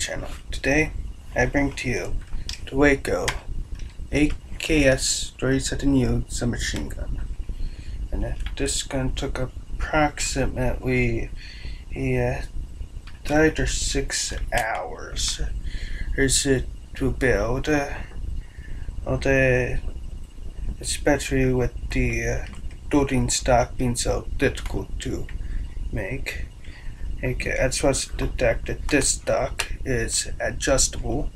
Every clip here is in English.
channel. Today, I bring to you the Waco AKS 37U submachine gun. And uh, this gun took approximately uh, five or six hours is it to build. Uh, although, especially with the uh, stock being so difficult to make. Okay, that's what's detected. This stock is adjustable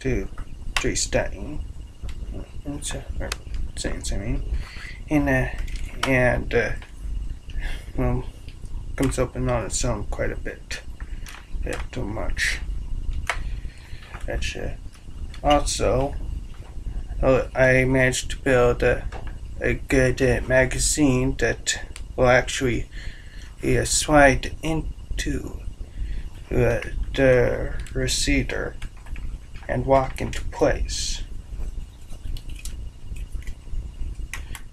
to three stacking. Same, I mean, and uh, and uh, well, comes open on its own quite a bit, bit too much. That's uh, also, uh, I managed to build a, a good uh, magazine that will actually uh, slide into uh, the receiver and walk into place.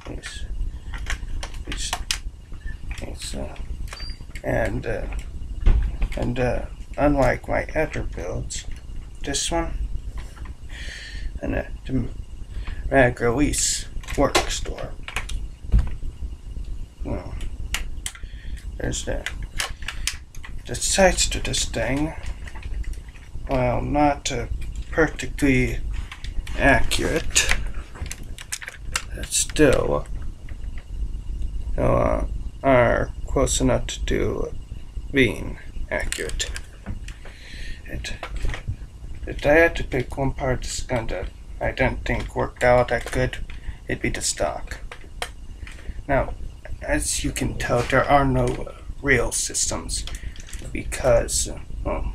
Yes. Yes, uh, and uh, and uh, unlike my other builds, this one and the Mag Release work store. Well, there's the sights to this thing. Well, not uh, perfectly accurate. It's still uh, are close enough to being accurate. It, if I had to pick one part of this gun that I don't think worked out that good, it'd be the stock. Now, as you can tell, there are no real systems because, well,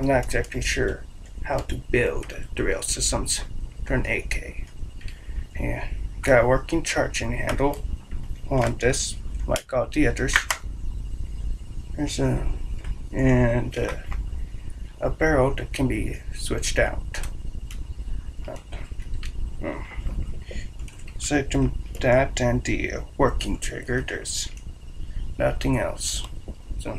I'm not exactly sure how to build the real systems for an AK. Yeah, got a working charging handle on this, like all the others. There's a and uh, a barrel that can be switched out. Aside from that and the working trigger, there's nothing else. So,